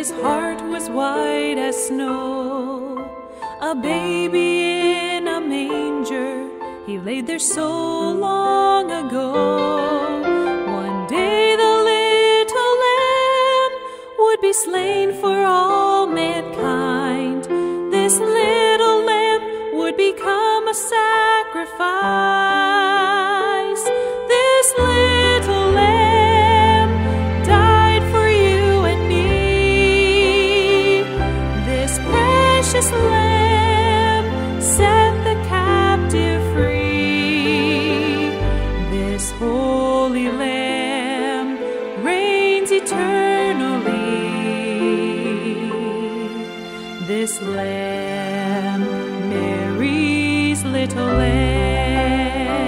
his heart was white as snow. A baby in a manger, he laid there so long ago. One day the little lamb would be slain for all mankind. This little lamb would become a sacrifice. Little lamb.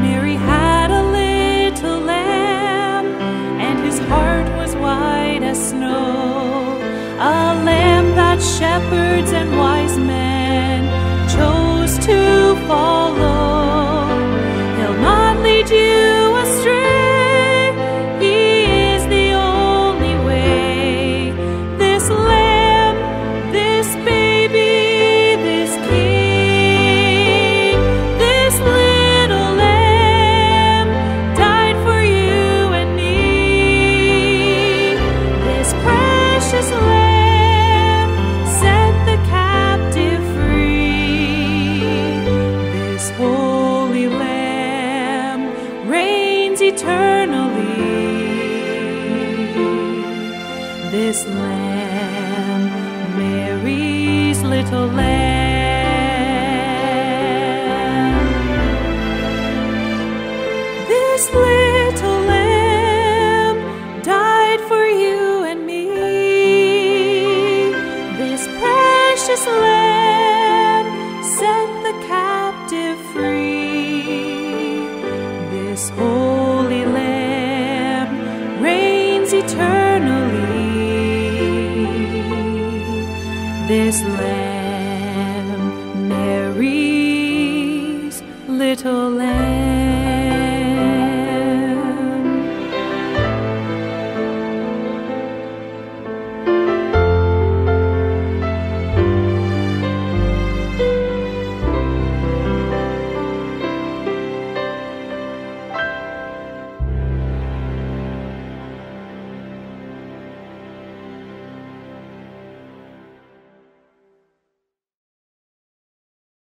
Mary had a little lamb, and his heart was white as snow. A lamb that shepherds and eternally. This lamb, Mary's little lamb. This little lamb died for you and me. This precious lamb set the captive free. This holy This lamb